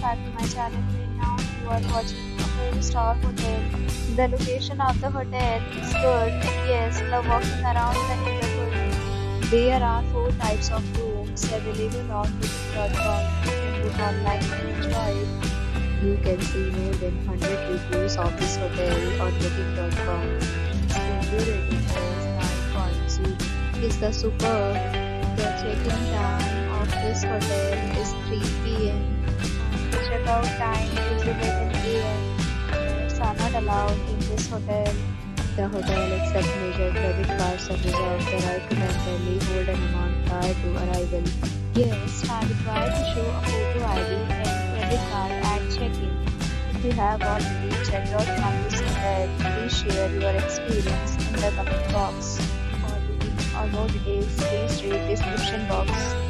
back to my channel. Right now you are watching a 4-star hotel. The location of the hotel is good. Yes, love walking around the neighborhood. There are four types of rooms available on booking.com. You can book online and enjoy. You can see more than 100 reviews of this hotel on booking.com. Review rating is 9.0 is the superb. The check-in time of this hotel is 3 p.m. The checkout time is 11 a.m. Pets are not allowed in this hotel. The hotel accepts major credit cards and reserves the right to temporarily hold an amount prior to arrival. Guests are required to show a photo ID and credit card at check-in. If you have already checked out from this hotel, please share your experience in the comment box. For booking or more details, please read description box.